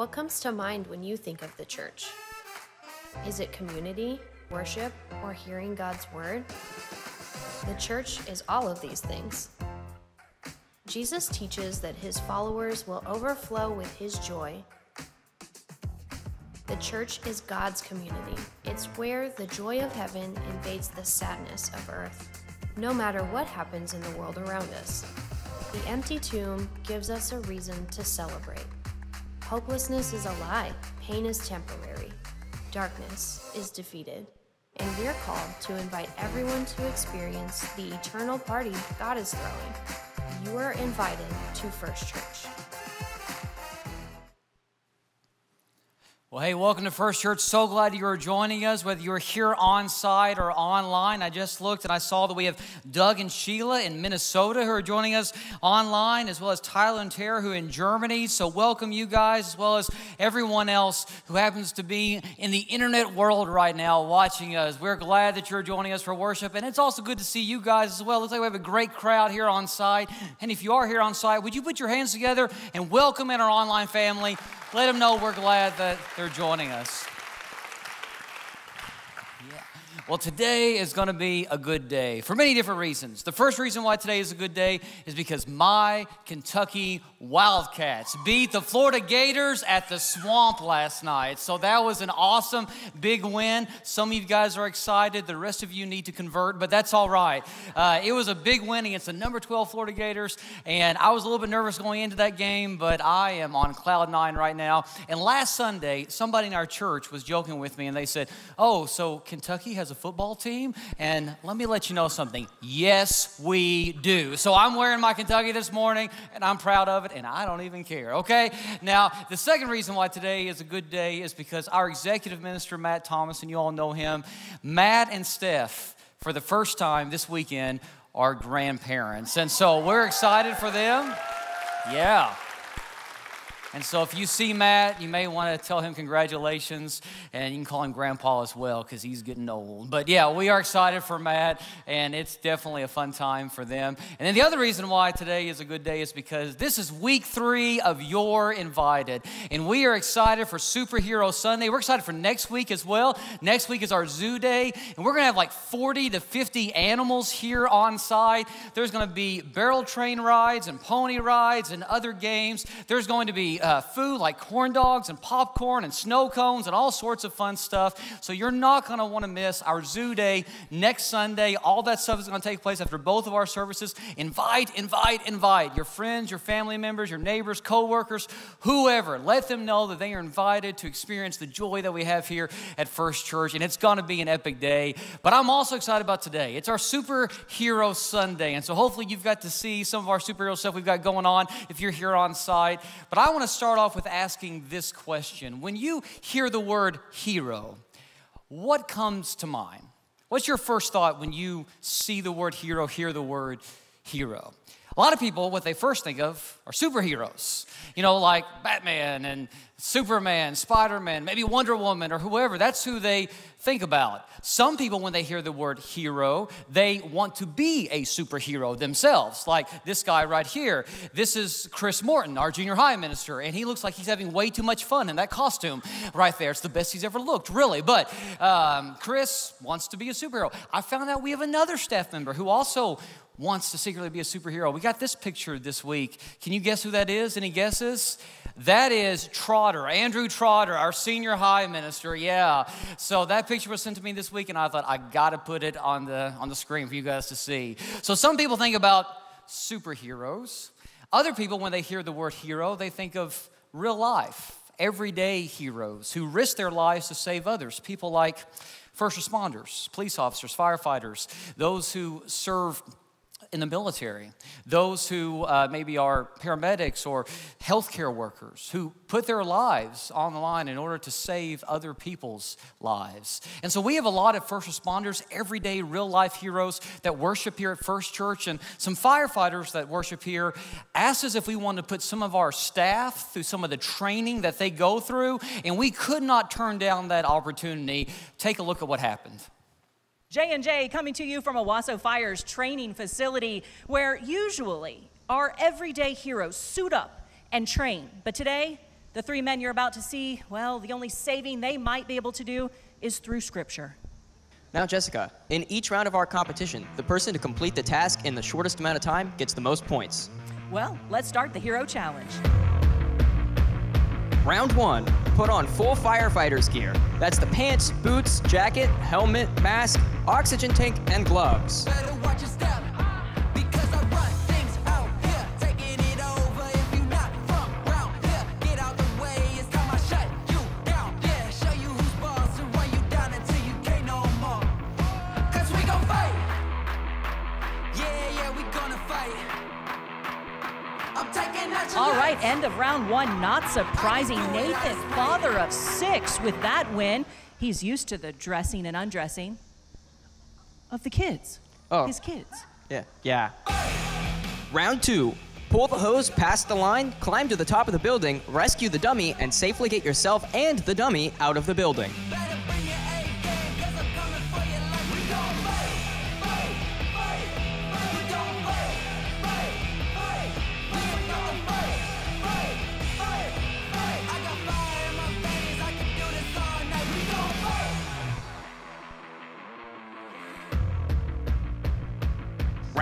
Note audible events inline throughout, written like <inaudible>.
What comes to mind when you think of the church? Is it community, worship, or hearing God's word? The church is all of these things. Jesus teaches that his followers will overflow with his joy. The church is God's community. It's where the joy of heaven invades the sadness of earth, no matter what happens in the world around us. The empty tomb gives us a reason to celebrate. Hopelessness is a lie, pain is temporary, darkness is defeated, and we're called to invite everyone to experience the eternal party God is throwing. You are invited to First Church. Well, hey, welcome to First Church. So glad you are joining us, whether you're here on site or online. I just looked and I saw that we have Doug and Sheila in Minnesota who are joining us online, as well as Tyler and Tara who are in Germany. So, welcome you guys, as well as everyone else who happens to be in the internet world right now watching us. We're glad that you're joining us for worship, and it's also good to see you guys as well. Looks like we have a great crowd here on site. And if you are here on site, would you put your hands together and welcome in our online family? Let them know we're glad that they're joining us. Well, today is going to be a good day for many different reasons. The first reason why today is a good day is because my Kentucky Wildcats beat the Florida Gators at the swamp last night. So that was an awesome big win. Some of you guys are excited. The rest of you need to convert, but that's all right. Uh, it was a big win against the number 12 Florida Gators, and I was a little bit nervous going into that game, but I am on cloud nine right now. And last Sunday, somebody in our church was joking with me, and they said, Oh, so Kentucky has a football team? And let me let you know something. Yes, we do. So I'm wearing my Kentucky this morning, and I'm proud of it, and I don't even care, okay? Now, the second reason why today is a good day is because our executive minister, Matt Thomas, and you all know him, Matt and Steph, for the first time this weekend, are grandparents. And so we're excited for them. Yeah. And so if you see Matt, you may want to tell him congratulations, and you can call him Grandpa as well because he's getting old. But yeah, we are excited for Matt, and it's definitely a fun time for them. And then the other reason why today is a good day is because this is week three of You're Invited. And we are excited for Superhero Sunday. We're excited for next week as well. Next week is our zoo day, and we're going to have like 40 to 50 animals here on site. There's going to be barrel train rides and pony rides and other games. There's going to be uh, food like corn dogs and popcorn and snow cones and all sorts of fun stuff. So you're not going to want to miss our zoo day next Sunday. All that stuff is going to take place after both of our services. Invite, invite, invite your friends, your family members, your neighbors, coworkers, whoever. Let them know that they are invited to experience the joy that we have here at First Church. And it's going to be an epic day. But I'm also excited about today. It's our Superhero Sunday. And so hopefully you've got to see some of our superhero stuff we've got going on if you're here on site. But I want to start off with asking this question. When you hear the word hero, what comes to mind? What's your first thought when you see the word hero, hear the word hero? A lot of people, what they first think of are superheroes, you know, like Batman and Superman, Spider Man, maybe Wonder Woman or whoever. That's who they think about. Some people, when they hear the word hero, they want to be a superhero themselves, like this guy right here. This is Chris Morton, our junior high minister, and he looks like he's having way too much fun in that costume right there. It's the best he's ever looked, really. But um, Chris wants to be a superhero. I found out we have another staff member who also wants to secretly be a superhero. We got this picture this week. Can you guess who that is? Any guesses? That is Trotter, Andrew Trotter, our senior high minister. Yeah. So that picture was sent to me this week, and I thought I got to put it on the on the screen for you guys to see. So some people think about superheroes. Other people, when they hear the word hero, they think of real life, everyday heroes who risk their lives to save others. People like first responders, police officers, firefighters, those who serve in the military, those who uh, maybe are paramedics or healthcare workers who put their lives on the line in order to save other people's lives. And so we have a lot of first responders, everyday real life heroes that worship here at First Church, and some firefighters that worship here asked us if we wanted to put some of our staff through some of the training that they go through, and we could not turn down that opportunity. Take a look at what happened. J&J coming to you from Owasso Fire's training facility where usually our everyday heroes suit up and train. But today, The three men you're about to see, well, the only saving they might be able to do is through Scripture. Now, Jessica, in each round of our competition, the person to complete the task in the shortest amount of time gets the most points. Well, let's start the Hero Challenge. Round one, put on full firefighter's gear. That's the pants, boots, jacket, helmet, mask, oxygen tank, and gloves. End of round one. Not surprising. Nathan, father of six, with that win. He's used to the dressing and undressing of the kids. Oh. His kids. Yeah. Yeah. Round two, pull the hose past the line, climb to the top of the building, rescue the dummy, and safely get yourself and the dummy out of the building.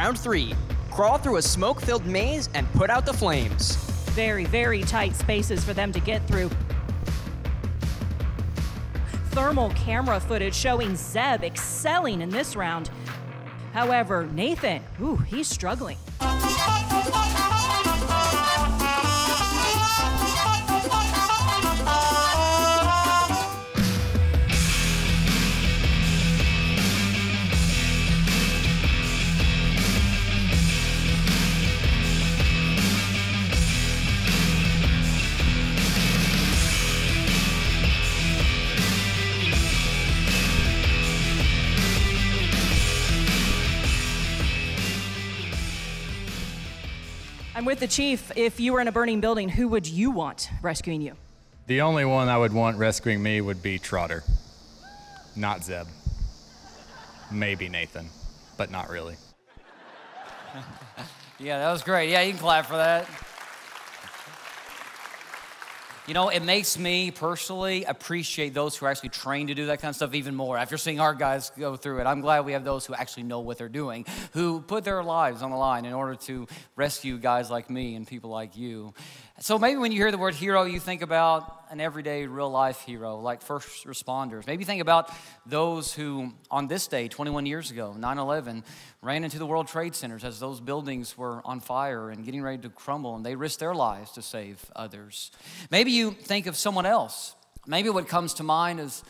Round three, crawl through a smoke filled maze and put out the flames. Very, very tight spaces for them to get through. Thermal camera footage showing Zeb excelling in this round. However, Nathan, ooh, he's struggling. With the chief. If you were in a burning building, who would you want rescuing you? The only one I would want rescuing me would be Trotter, not Zeb. Maybe Nathan, but not really. <laughs> Yeah, that was great. Yeah, you can clap for that. You know, it makes me personally appreciate those who are actually trained to do that kind of stuff even more. After seeing our guys go through it, I'm glad we have those who actually know what they're doing, who put their lives on the line in order to rescue guys like me and people like you. So maybe when you hear the word hero, you think about an everyday real life hero like first responders. Maybe think about those who, on this day, 21 years ago, 9 11, ran into the World Trade Centers as those buildings were on fire and getting ready to crumble, and they risked their lives to save others. Maybe you think of someone else. Maybe what comes to mind is,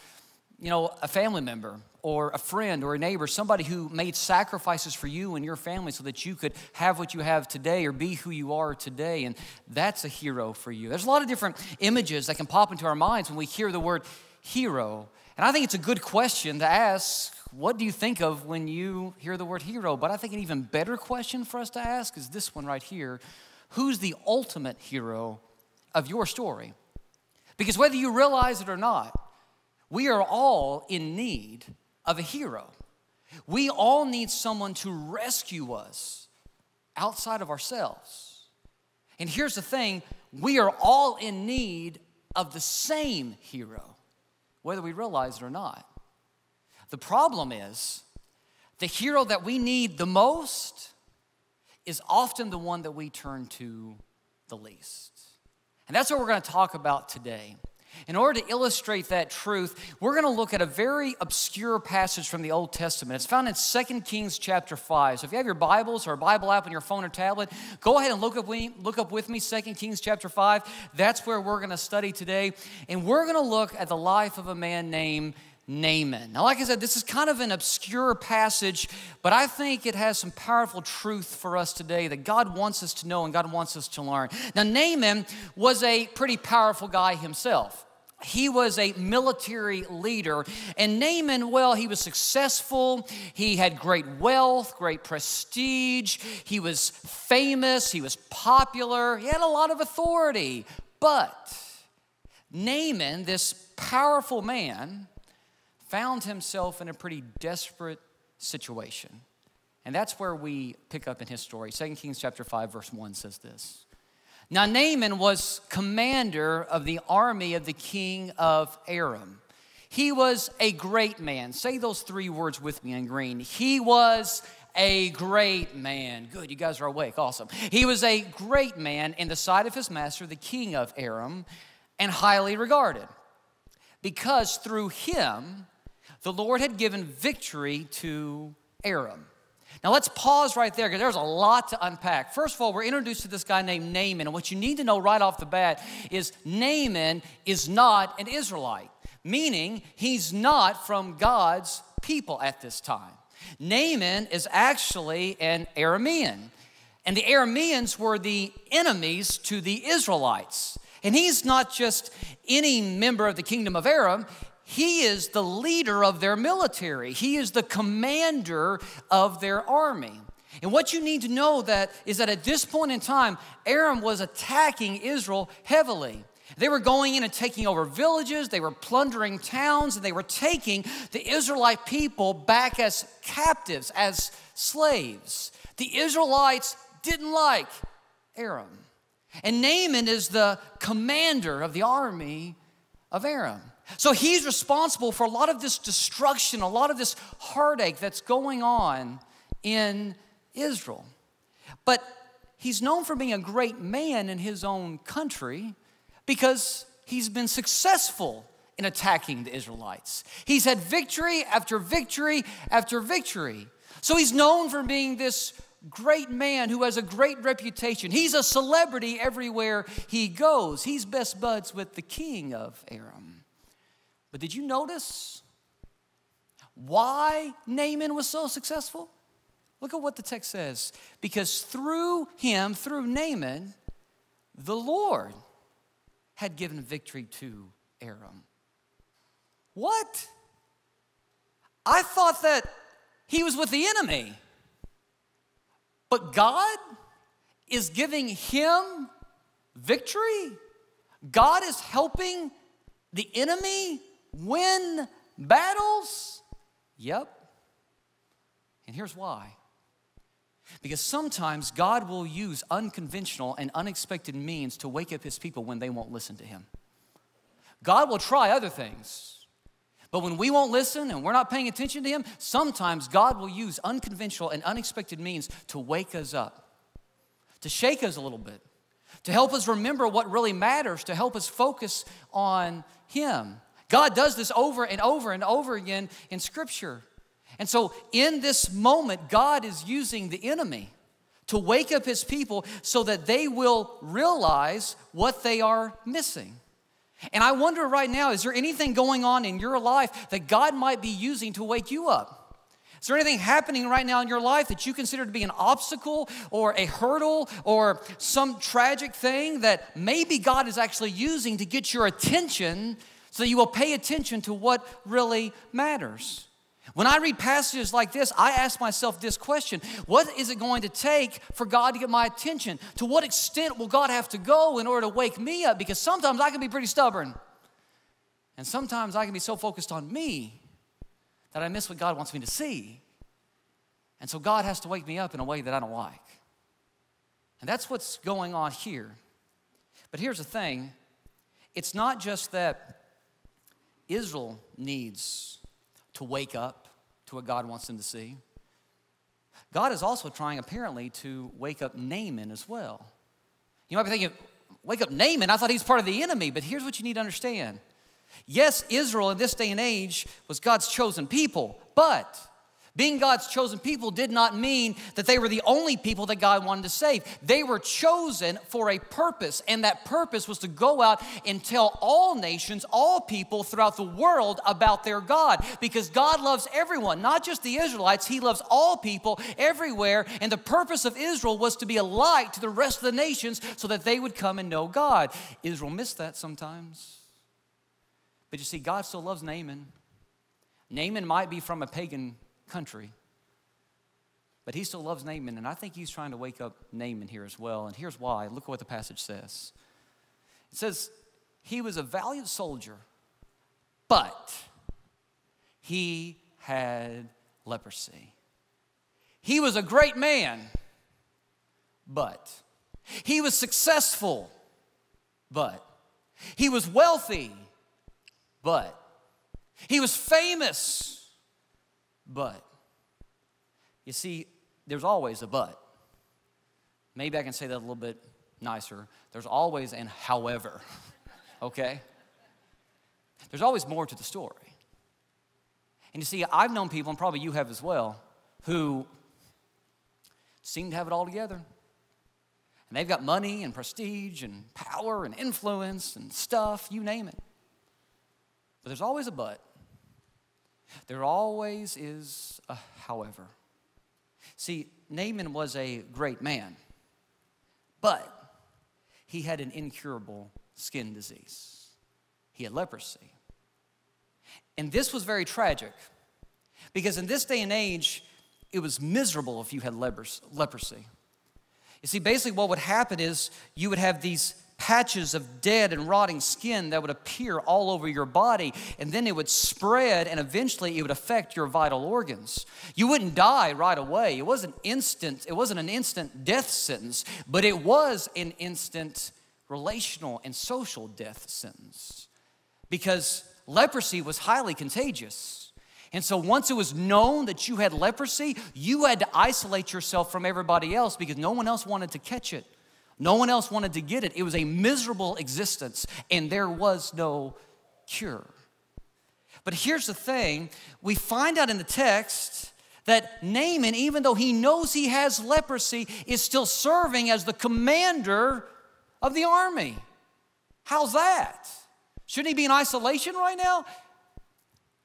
you know, a family member or a friend or a neighbor, somebody who made sacrifices for you and your family so that you could have what you have today or be who you are today. And that's a hero for you. There's a lot of different images that can pop into our minds when we hear the word hero. And I think it's a good question to ask what do you think of when you hear the word hero? But I think an even better question for us to ask is this one right here Who's the ultimate hero of your story? Because whether you realize it or not, we are all in need of a hero. We all need someone to rescue us outside of ourselves. And here's the thing we are all in need of the same hero, whether we realize it or not. The problem is, the hero that we need the most is often the one that we turn to the least. And that's what we're going to talk about today. In order to illustrate that truth, we're going to look at a very obscure passage from the Old Testament. It's found in 2 Kings chapter 5. So if you have your Bibles or a Bible app on your phone or tablet, go ahead and look up, look up with me 2 Kings chapter 5. That's where we're going to study today. And we're going to look at the life of a man named Naaman. Now, like I said, this is kind of an obscure passage, but I think it has some powerful truth for us today that God wants us to know and God wants us to learn. Now, Naaman was a pretty powerful guy himself. He was a military leader. And Naaman, well, he was successful. He had great wealth, great prestige. He was famous. He was popular. He had a lot of authority. But Naaman, this powerful man, found himself in a pretty desperate situation. And that's where we pick up in his story. 2 Kings chapter 5 verse 1 says this. Now, Naaman was commander of the army of the king of Aram. He was a great man. Say those three words with me in green. He was a great man. Good, you guys are awake. Awesome. He was a great man in the sight of his master, the king of Aram, and highly regarded. Because through him, the Lord had given victory to Aram. Now let's pause right there because there's a lot to unpack. First of all, we're introduced to this guy named Naaman, and what you need to know right off the bat is Naaman is not an Israelite, meaning he's not from God's people at this time. Naaman is actually an Aramean, and the Arameans were the enemies to the Israelites. And he's not just any member of the kingdom of Aram, he is the leader of their military. He is the commander of their army. And what you need to know that is that at this point in time, Aram was attacking Israel heavily. They were going in and taking over villages, they were plundering towns, and they were taking the Israelite people back as captives, as slaves. The Israelites didn't like Aram. And Naaman is the commander of the army of Aram. So he's responsible for a lot of this destruction, a lot of this heartache that's going on in Israel. But he's known for being a great man in his own country because he's been successful in attacking the Israelites. He's had victory after victory after victory. So he's known for being this great man who has a great reputation. He's a celebrity everywhere he goes. He's best buds with the king of Aram. But did you notice why Naaman was so successful? Look at what the text says. Because through him, through Naaman, the Lord had given victory to Aram. What? I thought that he was with the enemy. But God is giving him victory. God is helping the enemy win battles? Yep. And here's why. Because sometimes God will use unconventional and unexpected means to wake up his people when they won't listen to him. God will try other things. But when we won't listen and we're not paying attention to him, sometimes God will use unconventional and unexpected means to wake us up, to shake us a little bit, to help us remember what really matters, to help us focus on him. God does this over and over and over again in Scripture. And so, in this moment, God is using the enemy to wake up his people so that they will realize what they are missing. And I wonder right now is there anything going on in your life that God might be using to wake you up? Is there anything happening right now in your life that you consider to be an obstacle or a hurdle or some tragic thing that maybe God is actually using to get your attention so you will pay attention to what really matters? When I read passages like this, I ask myself this question What is it going to take for God to get my attention? To what extent will God have to go in order to wake me up? Because sometimes I can be pretty stubborn. And sometimes I can be so focused on me that I miss what God wants me to see. And so God has to wake me up in a way that I don't like. And that's what's going on here. But here's the thing it's not just that Israel needs to wake up to what God wants them to see. God is also trying, apparently, to wake up Naaman as well. You might be thinking, wake up Naaman? I thought he's part of the enemy, but here's what you need to understand. Yes, Israel in this day and age was God's chosen people, but being God's chosen people did not mean that they were the only people that God wanted to save. They were chosen for a purpose, and that purpose was to go out and tell all nations, all people throughout the world about their God. Because God loves everyone, not just the Israelites, He loves all people everywhere. And the purpose of Israel was to be a light to the rest of the nations so that they would come and know God. Israel missed that sometimes. But you see, God still loves Naaman. Naaman might be from a pagan country. But he still loves Naaman, and I think he's trying to wake up Naaman here as well. And here's why. Look at what the passage says it says, He was a valiant soldier, but he had leprosy. He was a great man, but He was successful, but. He was wealthy, but. He was famous, but. You see, there's always a but. Maybe I can say that a little bit nicer. There's always an however, <laughs> okay? There's always more to the story. And you see, I've known people, and probably you have as well, who seem to have it all together. And they've got money and prestige and power and influence and stuff, you name it. But there's always a but. There always is a however. See, Naaman was a great man, but he had an incurable skin disease. He had leprosy. And this was very tragic because in this day and age, it was miserable if you had leprosy. You see, basically, what would happen is you would have these patches of dead and rotting skin that would appear all over your body, and then it would spread, and eventually it would affect your vital organs. You wouldn't die right away. It wasn't instant, it wasn't an instant death sentence, but it was an instant relational and social death sentence. Because leprosy was highly contagious. And so once it was known that you had leprosy, you had to isolate yourself from everybody else because no one else wanted to catch it. No one else wanted to get it. It was a miserable existence, and there was no cure. But here's the thing we find out in the text that Naaman, even though he knows he has leprosy, is still serving as the commander of the army. How's that? Shouldn't he be in isolation right now?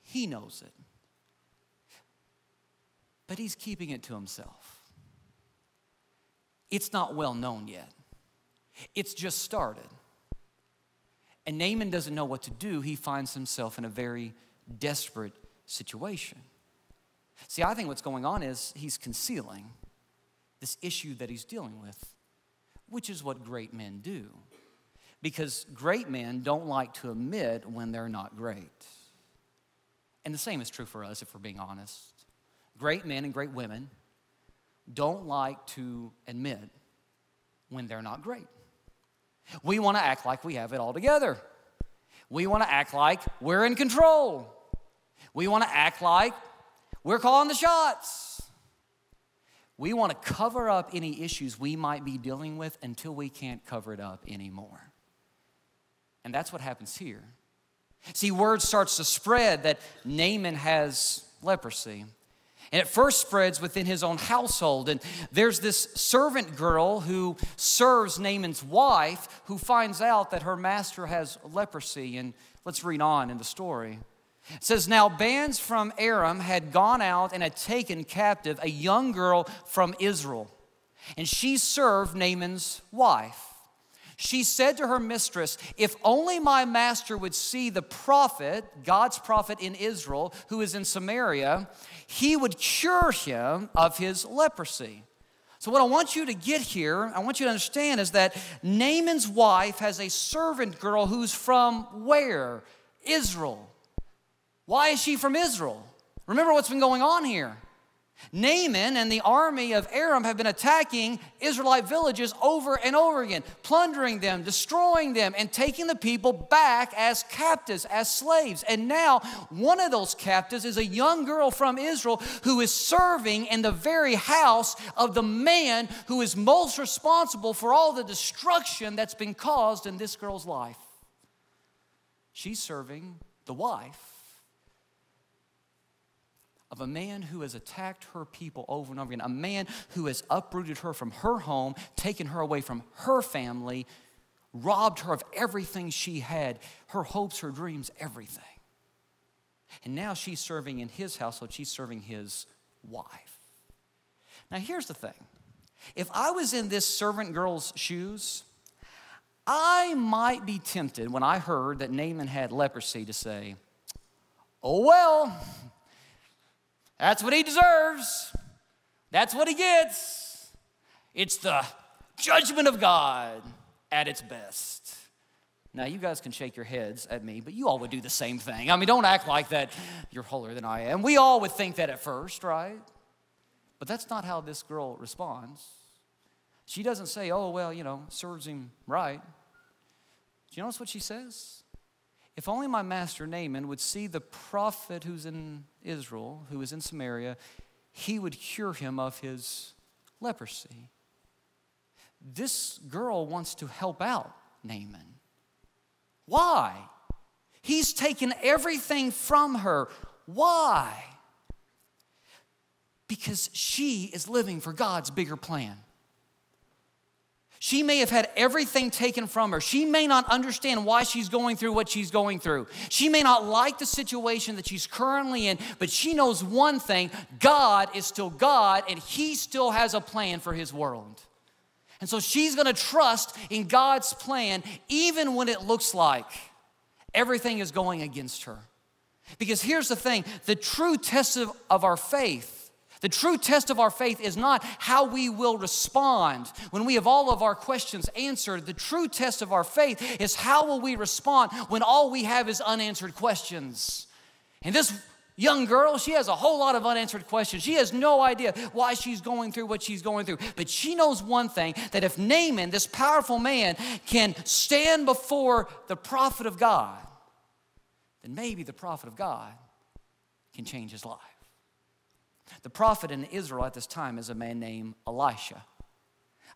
He knows it. But he's keeping it to himself. It's not well known yet, it's just started. And Naaman doesn't know what to do. He finds himself in a very desperate situation. See, I think what's going on is he's concealing this issue that he's dealing with, which is what great men do. Because great men don't like to admit when they're not great. And the same is true for us if we're being honest. Great men and great women don't like to admit when they're not great. We want to act like we have it all together. We want to act like we're in control. We want to act like we're calling the shots. We want to cover up any issues we might be dealing with until we can't cover it up anymore. And that's what happens here. See, word starts to spread that Naaman has leprosy. And it first spreads within his own household. And there's this servant girl who serves Naaman's wife who finds out that her master has leprosy. And let's read on in the story. It says, Now bands from Aram had gone out and had taken captive a young girl from Israel. And she served Naaman's wife. She said to her mistress, If only my master would see the prophet, God's prophet in Israel, who is in Samaria, he would cure him of his leprosy. So, what I want you to get here, I want you to understand is that Naaman's wife has a servant girl who's from where? Israel. Why is she from Israel? Remember what's been going on here. Naaman and the army of Aram have been attacking Israelite villages over and over again, plundering them, destroying them, and taking the people back as captives, as slaves. And now, one of those captives is a young girl from Israel who is serving in the very house of the man who is most responsible for all the destruction that's been caused in this girl's life. She's serving the wife of a man who has attacked her people over and over again, a man who has uprooted her from her home, taken her away from her family, robbed her of everything she had her hopes, her dreams, everything. And now she's serving in his household, she's serving his wife. Now, here's the thing if I was in this servant girl's shoes, I might be tempted when I heard that Naaman had leprosy to say, Oh, well, that's what he deserves. That's what he gets. It's the judgment of God at its best. Now, you guys can shake your heads at me, but you all would do the same thing. I mean, don't act like that you're holier than I am. We all would think that at first, right? But that's not how this girl responds. She doesn't say, oh, well, you know, serves him right. Do you notice what she says? If only my master Naaman would see the prophet who's in Israel, who is in Samaria, he would cure him of his leprosy. This girl wants to help out Naaman. Why? He's taken everything from her. Why? Because she is living for God's bigger plan. She may have had everything taken from her. She may not understand why she's going through what she's going through. She may not like the situation that she's currently in, but she knows one thing God is still God, and He still has a plan for His world. And so she's gonna trust in God's plan, even when it looks like everything is going against her. Because here's the thing the true test of, of our faith the true test of our faith is not how we will respond when we have all of our questions answered. The true test of our faith is how will we respond when all we have is unanswered questions. And this young girl, she has a whole lot of unanswered questions. She has no idea why she's going through what she's going through. But she knows one thing that if Naaman, this powerful man, can stand before the prophet of God, then maybe the prophet of God can change his life. The prophet in Israel at this time is a man named Elisha.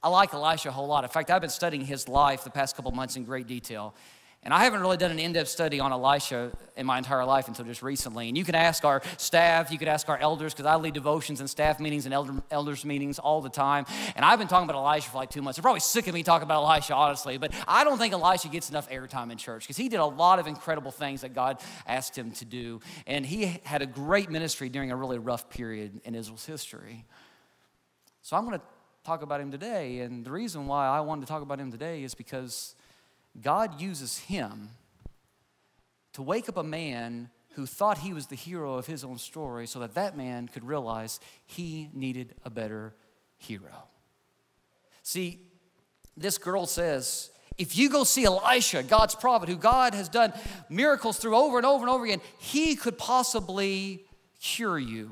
I like Elisha a whole lot. In fact, I've been studying his life the past couple months in great detail. And I haven't really done an in depth study on Elisha in my entire life until just recently. And you can ask our staff, you could ask our elders, because I lead devotions and staff meetings and elder, elders meetings all the time. And I've been talking about Elisha for like two months. They're probably sick of me talking about Elisha, honestly. But I don't think Elisha gets enough airtime in church because he did a lot of incredible things that God asked him to do. And he had a great ministry during a really rough period in Israel's history. So I'm going to talk about him today. And the reason why I wanted to talk about him today is because God uses him to wake up a man who thought he was the hero of his own story so that that man could realize he needed a better hero. See, this girl says, if you go see Elisha, God's prophet, who God has done miracles through over and over and over again, he could possibly cure you.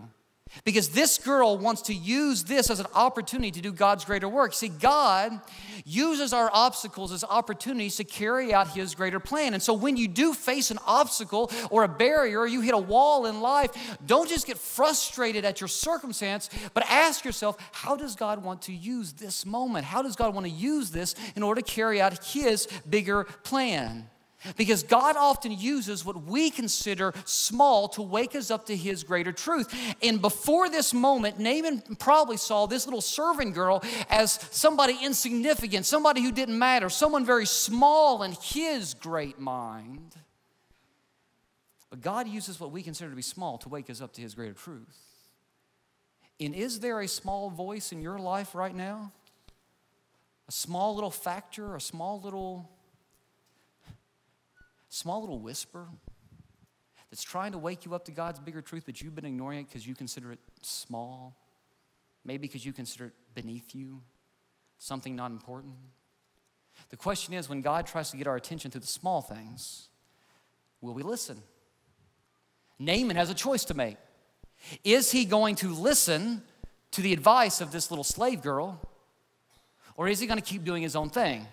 Because this girl wants to use this as an opportunity to do God's greater work. See, God uses our obstacles as opportunities to carry out His greater plan. And so when you do face an obstacle or a barrier or you hit a wall in life, don't just get frustrated at your circumstance, but ask yourself, how does God want to use this moment? How does God want to use this in order to carry out His bigger plan? Because God often uses what we consider small to wake us up to his greater truth. And before this moment, Naaman probably saw this little servant girl as somebody insignificant, somebody who didn't matter, someone very small in his great mind. But God uses what we consider to be small to wake us up to his greater truth. And is there a small voice in your life right now? A small little factor, a small little small little whisper that's trying to wake you up to God's bigger truth, but you've been ignoring it because you consider it small, maybe because you consider it beneath you, something not important. The question is when God tries to get our attention through the small things, will we listen? Naaman has a choice to make. Is he going to listen to the advice of this little slave girl, or is he going to keep doing his own thing?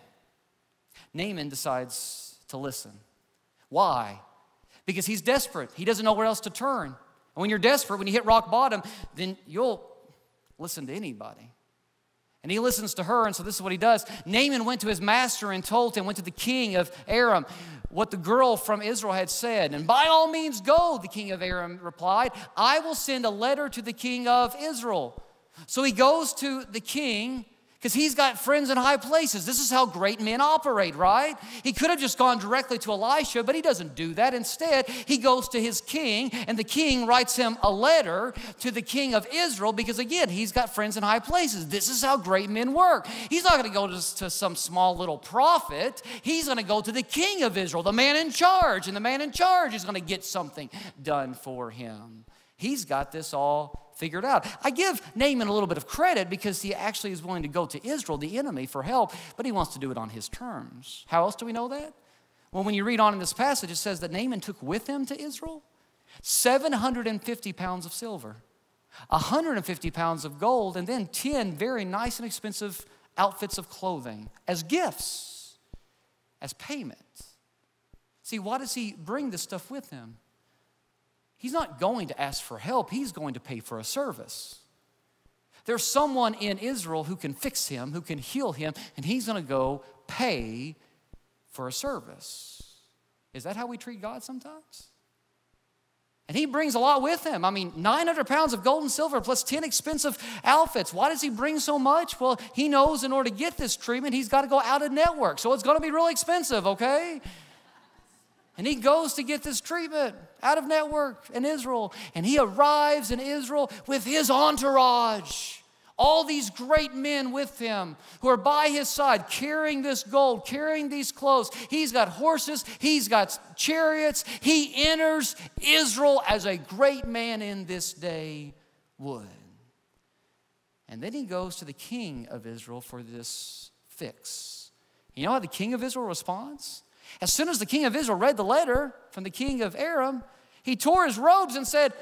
Naaman decides to listen. Why? Because he's desperate. He doesn't know where else to turn. And when you're desperate, when you hit rock bottom, then you'll listen to anybody. And he listens to her, and so this is what he does. Naaman went to his master and told him, went to the king of Aram, what the girl from Israel had said. And by all means, go, the king of Aram replied. I will send a letter to the king of Israel. So he goes to the king because he's got friends in high places. This is how great men operate, right? He could have just gone directly to Elisha, but he doesn't do that. Instead, he goes to his king, and the king writes him a letter to the king of Israel because, again, he's got friends in high places. This is how great men work. He's not going to go to, to some small little prophet, he's going to go to the king of Israel, the man in charge, and the man in charge is going to get something done for him. He's got this all figured out. I give Naaman a little bit of credit because he actually is willing to go to Israel, the enemy, for help, but he wants to do it on his terms. How else do we know that? Well, when you read on in this passage, it says that Naaman took with him to Israel 750 pounds of silver, 150 pounds of gold, and then 10 very nice and expensive outfits of clothing as gifts, as payment. See, why does he bring this stuff with him? He's not going to ask for help, he's going to pay for a service. There's someone in Israel who can fix him, who can heal him, and he's going to go pay for a service. Is that how we treat God sometimes? And he brings a lot with him. I mean, 900 pounds of gold and silver plus 10 expensive outfits. Why does he bring so much? Well, he knows in order to get this treatment, he's got to go out of network. So it's going to be really expensive, okay? And he goes to get this treatment out of network in Israel. And he arrives in Israel with his entourage. All these great men with him who are by his side carrying this gold, carrying these clothes. He's got horses, he's got chariots. He enters Israel as a great man in this day would. And then he goes to the king of Israel for this fix. You know how the king of Israel responds? As soon as the king of Israel read the letter from the king of Aram, he tore his robes and said,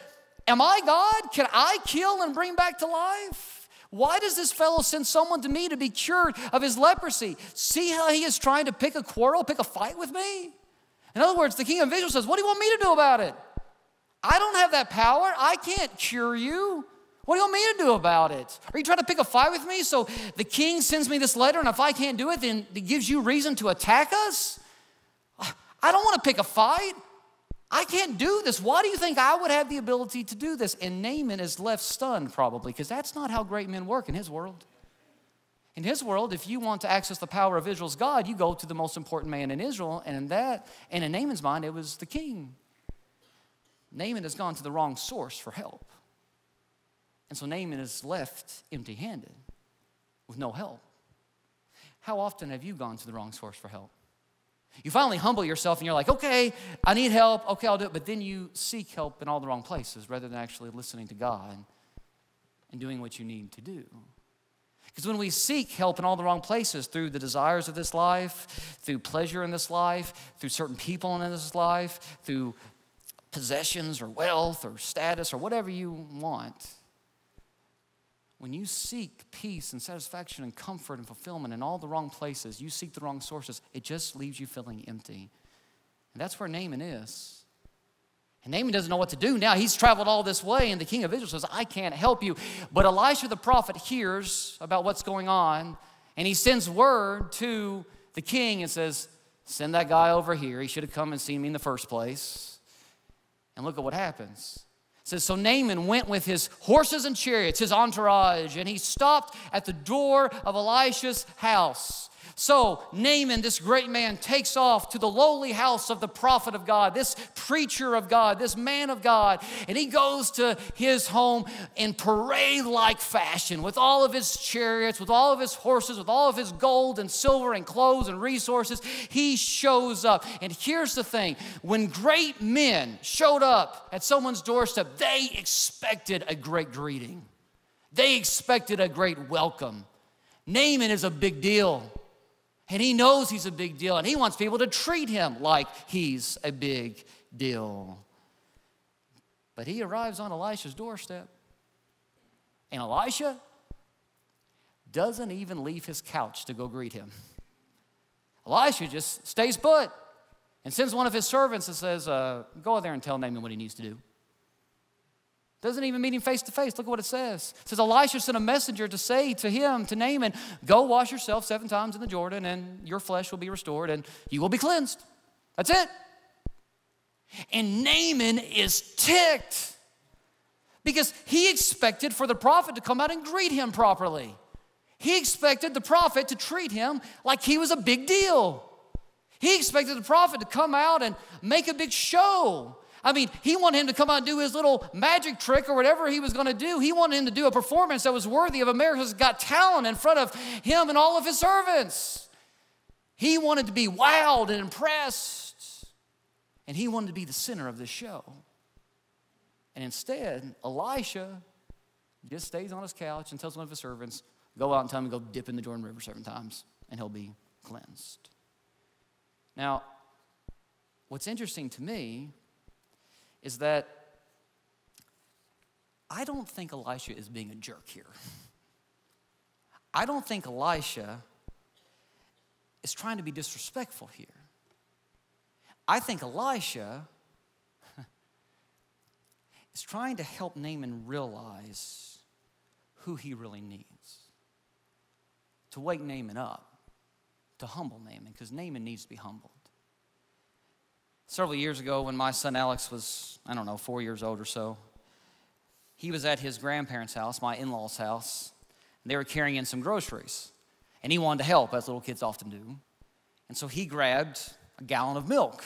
Am I God? Can I kill and bring back to life? Why does this fellow send someone to me to be cured of his leprosy? See how he is trying to pick a quarrel, pick a fight with me? In other words, the king of Israel says, What do you want me to do about it? I don't have that power. I can't cure you. What do you want me to do about it? Are you trying to pick a fight with me? So the king sends me this letter, and if I can't do it, then it gives you reason to attack us? I don't want to pick a fight. I can't do this. Why do you think I would have the ability to do this? And Naaman is left stunned, probably, because that's not how great men work in his world. In his world, if you want to access the power of Israel's God, you go to the most important man in Israel, and in that, and in Naaman's mind, it was the king. Naaman has gone to the wrong source for help. And so Naaman is left empty handed with no help. How often have you gone to the wrong source for help? You finally humble yourself and you're like, okay, I need help. Okay, I'll do it. But then you seek help in all the wrong places rather than actually listening to God and doing what you need to do. Because when we seek help in all the wrong places through the desires of this life, through pleasure in this life, through certain people in this life, through possessions or wealth or status or whatever you want, when you seek peace and satisfaction and comfort and fulfillment in all the wrong places, you seek the wrong sources, it just leaves you feeling empty. And that's where Naaman is. And Naaman doesn't know what to do now. He's traveled all this way, and the king of Israel says, I can't help you. But Elisha the prophet hears about what's going on, and he sends word to the king and says, Send that guy over here. He should have come and seen me in the first place. And look at what happens says, So Naaman went with his horses and chariots, his entourage, and he stopped at the door of Elisha's house. So Naaman, this great man, takes off to the lowly house of the prophet of God, this preacher of God, this man of God, and he goes to his home in parade like fashion with all of his chariots, with all of his horses, with all of his gold and silver and clothes and resources. He shows up. And here's the thing when great men showed up at someone's doorstep, they expected a great greeting, they expected a great welcome. Naaman is a big deal. And he knows he's a big deal, and he wants people to treat him like he's a big deal. But he arrives on Elisha's doorstep, and Elisha doesn't even leave his couch to go greet him. Elisha just stays put and sends one of his servants and says, uh, Go there and tell Naaman what he needs to do. Doesn't even meet him face to face. Look at what it says. It says Elisha sent a messenger to say to him, to Naaman, Go wash yourself seven times in the Jordan, and your flesh will be restored, and you will be cleansed. That's it. And Naaman is ticked because he expected for the prophet to come out and greet him properly. He expected the prophet to treat him like he was a big deal. He expected the prophet to come out and make a big show I mean, he wanted him to come out and do his little magic trick or whatever he was going to do. He wanted him to do a performance that was worthy of America's Got Talent in front of him and all of his servants. He wanted to be wowed and impressed, and he wanted to be the center of this show. And instead, Elisha just stays on his couch and tells one of his servants, Go out and tell him to go dip in the Jordan River seven times, and he'll be cleansed. Now, what's interesting to me is that I don't think Elisha is being a jerk here. I don't think Elisha is trying to be disrespectful here. I think Elisha <laughs> is trying to help Naaman realize who he really needs. To wake Naaman up, to humble Naaman, because Naaman needs to be humbled. Several years ago, when my son Alex was, I don't know, four years old or so, he was at his grandparents' house, my in law's house, and they were carrying in some groceries. And he wanted to help, as little kids often do. And so he grabbed a gallon of milk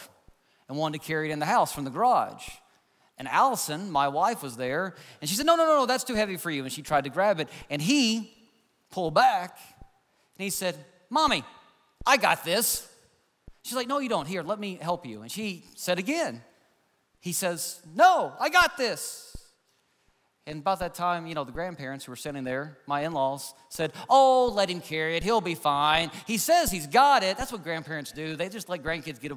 and wanted to carry it in the house from the garage. And Allison, my wife, was there, and she said, No, no, no, no, that's too heavy for you. And she tried to grab it, and he pulled back, and he said, Mommy, I got this. She's like, No, you don't. Here, let me help you. And she said again, He says, No, I got this. And about that time, you know, the grandparents who were sitting there, my in laws, said, Oh, let him carry it. He'll be fine. He says he's got it. That's what grandparents do. They just let grandkids get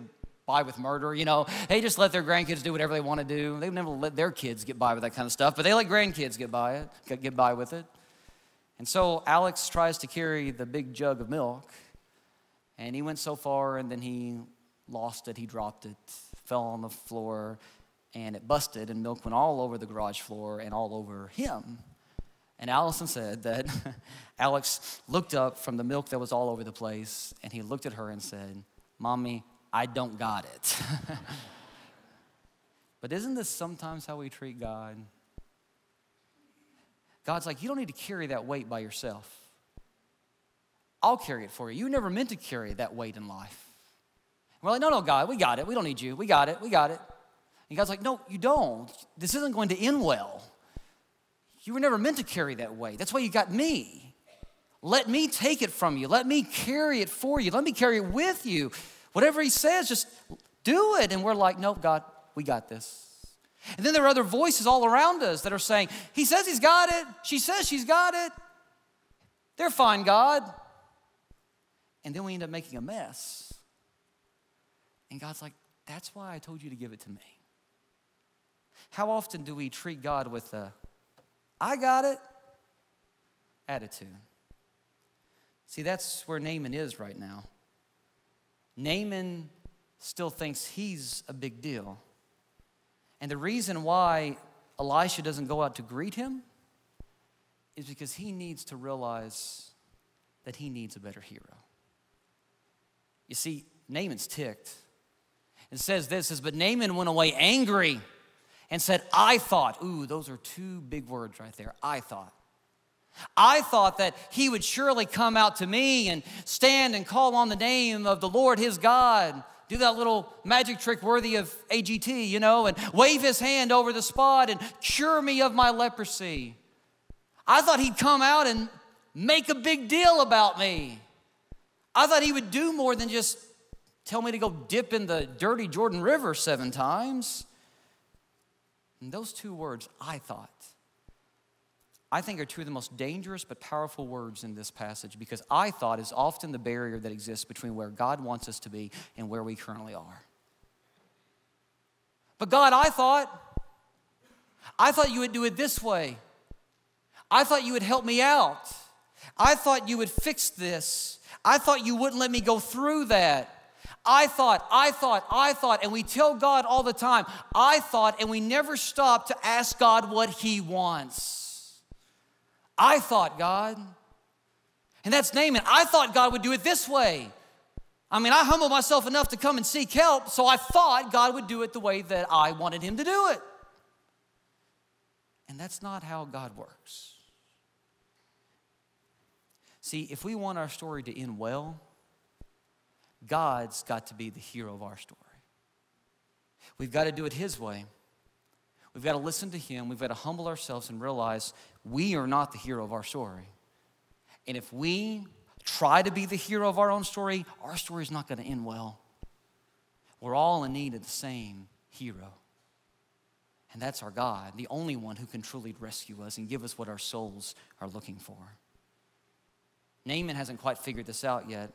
by with murder, you know. They just let their grandkids do whatever they want to do. They've never let their kids get by with that kind of stuff, but they let grandkids get by it, get by with it. And so Alex tries to carry the big jug of milk, and he went so far, and then he lost it. He dropped it, fell on the floor, and it busted, and milk went all over the garage floor and all over him. And Allison said that <laughs> Alex looked up from the milk that was all over the place, and he looked at her and said, Mommy, I don't got it. <laughs> but isn't this sometimes how we treat God? God's like, You don't need to carry that weight by yourself. I'll carry it for you. You never meant to carry that weight in life. We're like, No, no, God, we got it. We don't need you. We got it. We got it. And God's like, No, you don't. This isn't going to end well. You were never meant to carry that weight. That's why you got me. Let me take it from you. Let me carry it for you. Let me carry it with you. Whatever He says, just do it. And we're like, Nope, God, we got this. And then there are other voices all around us that are saying, He says He's got it. She says she's got it. They're fine, God. And then we end up making a mess. And God's like, That's why I told you to give it to me. How often do we treat God with a, I got it attitude? See, that's where Naaman is right now. Naaman still thinks he's a big deal. And the reason why Elisha doesn't go out to greet him is because he needs to realize that he needs a better hero. You see, Naaman's ticked. It says this says, but Naaman went away angry and said, I thought, ooh, those are two big words right there. I thought. I thought that he would surely come out to me and stand and call on the name of the Lord his God. Do that little magic trick worthy of AGT, you know, and wave his hand over the spot and cure me of my leprosy. I thought he'd come out and make a big deal about me. I thought he would do more than just tell me to go dip in the dirty Jordan River seven times. And those two words, I thought, I think are two of the most dangerous but powerful words in this passage because I thought is often the barrier that exists between where God wants us to be and where we currently are. But God, I thought, I thought you would do it this way. I thought you would help me out. I thought you would fix this. I thought you wouldn't let me go through that. I thought, I thought, I thought, and we tell God all the time, I thought, and we never stop to ask God what He wants. I thought, God. And that's Naaman. I thought God would do it this way. I mean, I humbled myself enough to come and seek help, so I thought God would do it the way that I wanted Him to do it. And that's not how God works. See, if we want our story to end well, God's got to be the hero of our story. We've got to do it His way. We've got to listen to Him. We've got to humble ourselves and realize we are not the hero of our story. And if we try to be the hero of our own story, our story is not going to end well. We're all in need of the same hero. And that's our God, the only one who can truly rescue us and give us what our souls are looking for. Naaman hasn't quite figured this out yet.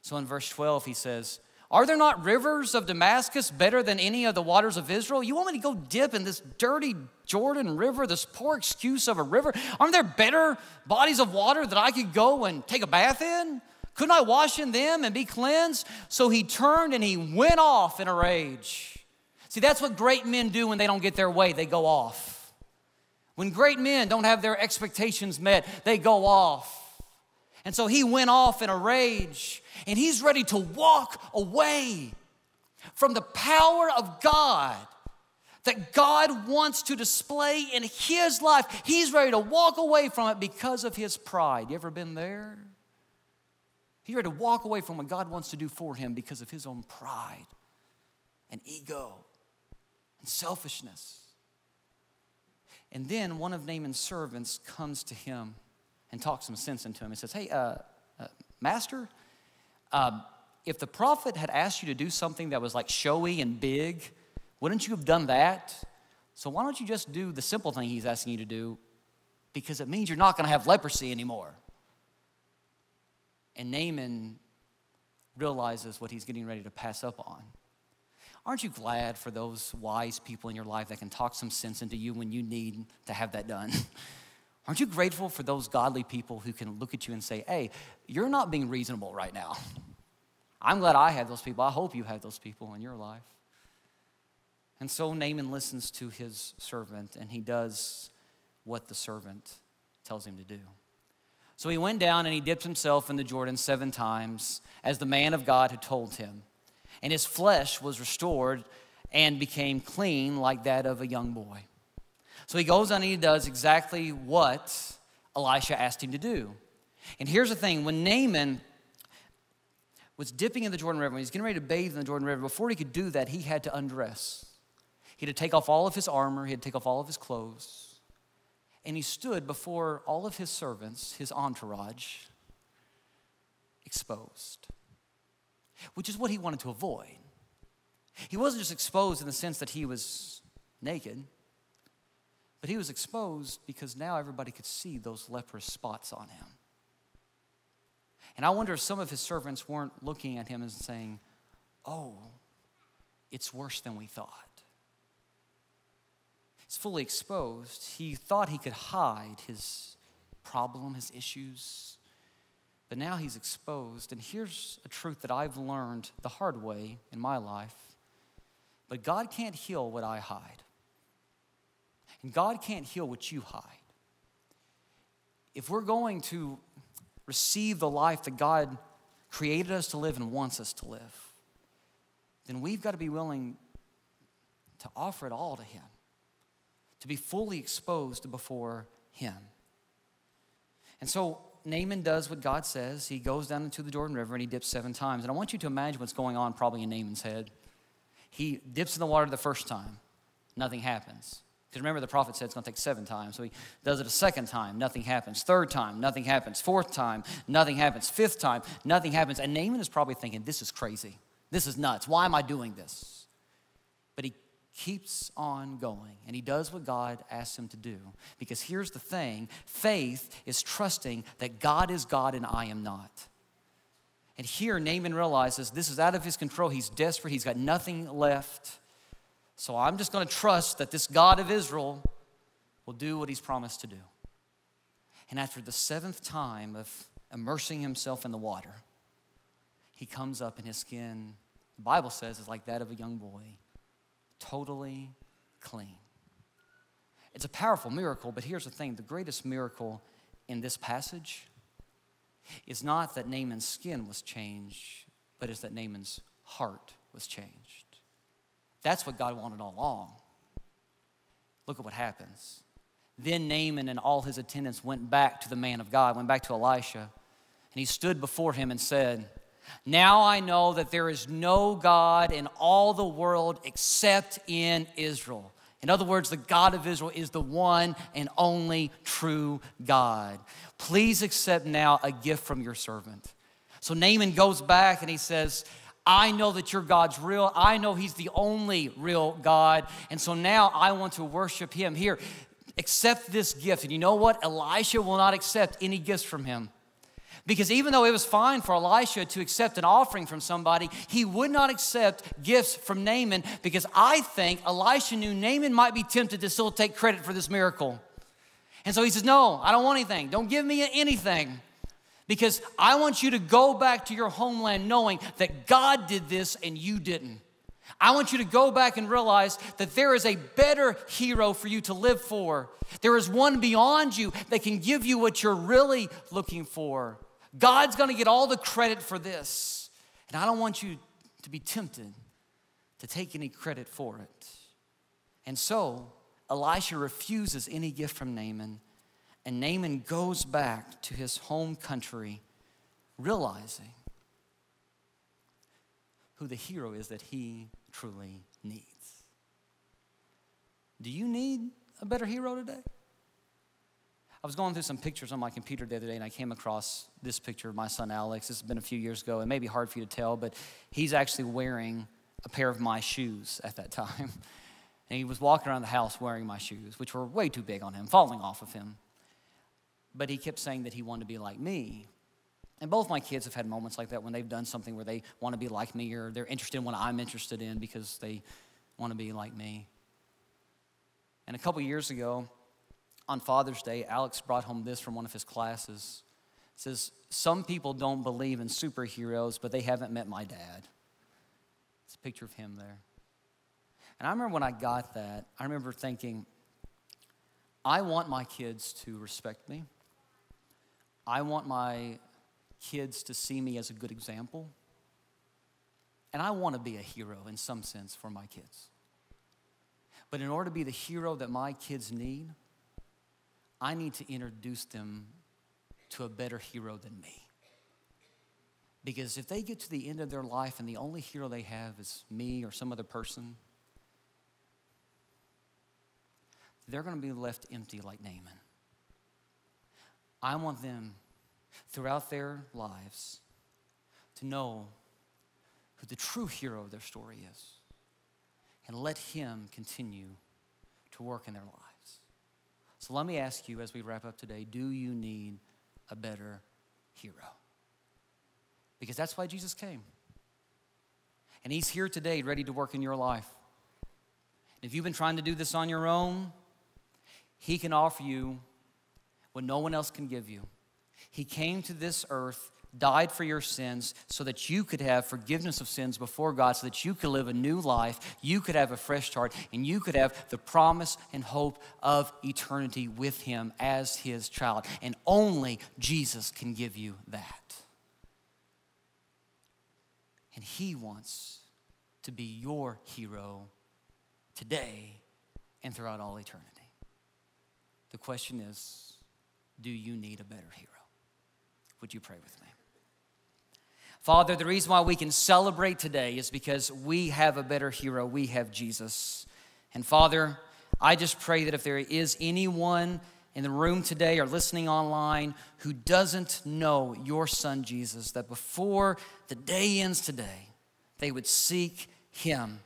So in verse 12, he says, Are there not rivers of Damascus better than any of the waters of Israel? You want me to go dip in this dirty Jordan River, this poor excuse of a river? Aren't there better bodies of water that I could go and take a bath in? Couldn't I wash in them and be cleansed? So he turned and he went off in a rage. See, that's what great men do when they don't get their way, they go off. When great men don't have their expectations met, they go off. And so he went off in a rage and he's ready to walk away from the power of God that God wants to display in his life. He's ready to walk away from it because of his pride. You ever been there? He's ready to walk away from what God wants to do for him because of his own pride and ego and selfishness. And then one of Naaman's servants comes to him and talks some sense into him. He says, Hey, uh, uh, Master, um, if the prophet had asked you to do something that was like showy and big, wouldn't you have done that? So why don't you just do the simple thing he's asking you to do? Because it means you're not going to have leprosy anymore. And Naaman realizes what he's getting ready to pass up on. Aren't you glad for those wise people in your life that can talk some sense into you when you need to have that done? <laughs> Aren't you grateful for those godly people who can look at you and say, hey, you're not being reasonable right now? I'm glad I have those people. I hope you have those people in your life. And so Naaman listens to his servant and he does what the servant tells him to do. So he went down and he dipped himself in the Jordan seven times, as the man of God had told him. And his flesh was restored and became clean like that of a young boy. So he goes on and he does exactly what Elisha asked him to do. And here's the thing when Naaman was dipping in the Jordan River, when he was getting ready to bathe in the Jordan River, before he could do that, he had to undress. He had to take off all of his armor, he had to take off all of his clothes. And he stood before all of his servants, his entourage, exposed, which is what he wanted to avoid. He wasn't just exposed in the sense that he was naked, but he was exposed because now everybody could see those leprous spots on him. And I wonder if some of his servants weren't looking at him and saying, Oh, it's worse than we thought. He's fully exposed. He thought he could hide his problem, his issues, but now he's exposed. And here's a truth that I've learned the hard way in my life. But God can't heal what I hide. And God can't heal what you hide. If we're going to receive the life that God created us to live and wants us to live, then we've got to be willing to offer it all to Him, to be fully exposed before Him. And so Naaman does what God says. He goes down into the Jordan River and he dips seven times. And I want you to imagine what's going on probably in Naaman's head. He dips in the water the first time, nothing happens. Because remember, the prophet said it's going to take seven times. So he does it a second time, nothing happens. Third time, nothing happens. Fourth time, nothing happens. Fifth time, nothing happens. And Naaman is probably thinking, this is crazy. This is nuts. Why am I doing this? But he keeps on going and he does what God asks him to do. Because here's the thing faith is trusting that God is God and I am not. And here, Naaman realizes this is out of his control. He's desperate, he's got nothing left. So I'm just going to trust that this God of Israel will do what he's promised to do. And after the seventh time of immersing himself in the water, he comes up and his skin, the Bible says, is like that of a young boy, totally clean. It's a powerful miracle, but here's the thing the greatest miracle in this passage is not that Naaman's skin was changed, but is that Naaman's heart was changed. That's what God wanted all along. Look at what happens. Then Naaman and all his attendants went back to the man of God, went back to Elisha, and he stood before him and said, Now I know that there is no God in all the world except in Israel. In other words, the God of Israel is the one and only true God. Please accept now a gift from your servant. So Naaman goes back and he says, I know that your God's real. I know He's the only real God. And so now I want to worship Him. Here, accept this gift. And you know what? Elisha will not accept any gifts from him Because even though it was fine for Elisha to accept an offering from somebody, he would not accept gifts from Naaman because I think Elisha knew Naaman might be tempted to still take credit for this miracle. And so he says, No, I don't want anything. Don't give me anything. Because I want you to go back to your homeland knowing that God did this and you didn't. I want you to go back and realize that there is a better hero for you to live for. There is one beyond you that can give you what you're really looking for. God's gonna get all the credit for this. And I don't want you to be tempted to take any credit for it. And so Elisha refuses any gift from Naaman, and Naaman goes back to his home country, realizing who the hero is that he truly needs. Do you need a better hero today? I was going through some pictures on my computer the other day and I came across this picture of my son Alex. This has been a few years ago. It may be hard for you to tell, but he's actually wearing a pair of my shoes at that time. <laughs> And he was walking around the house wearing my shoes, which were way too big on him, falling off of him. But he kept saying that he wanted to be like me. And both my kids have had moments like that when they've done something where they want to be like me or they're interested in what I'm interested in because they want to be like me. And a couple years ago, on Father's Day, Alex brought home this from one of his classes. It says, Some people don't believe in superheroes, but they haven't met my dad. It's a picture of him there. And I remember when I got that, I remember thinking, I want my kids to respect me. I want my kids to see me as a good example. And I want to be a hero in some sense for my kids. But in order to be the hero that my kids need, I need to introduce them to a better hero than me. Because if they get to the end of their life and the only hero they have is me or some other person, they're going to be left empty like Naaman. I want them throughout their lives to know who the true hero of their story is and let him continue to work in their lives. So let me ask you as we wrap up today do you need a better hero? Because that's why Jesus came. And he's here today ready to work in your life. If you've been trying to do this on your own, he can offer you what no one else can give you. He came to this earth, died for your sins, so that you could have forgiveness of sins before God, so that you could live a new life, you could have a fresh start, and you could have the promise and hope of eternity with Him as His child. And only Jesus can give you that. And He wants to be your hero today and throughout all eternity. The question is do you need a better hero? Would you pray with me? Father, the reason why we can celebrate today is because we have a better hero. We have Jesus. And Father, I just pray that if there is anyone in the room today or listening online who doesn't know your son Jesus, that before the day ends today, they would seek him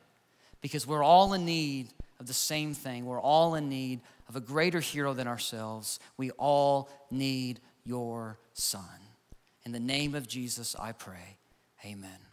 because we're all in need of the same thing. We're all in need of a greater hero than ourselves. We all need your son. In the name of Jesus, I pray. Amen.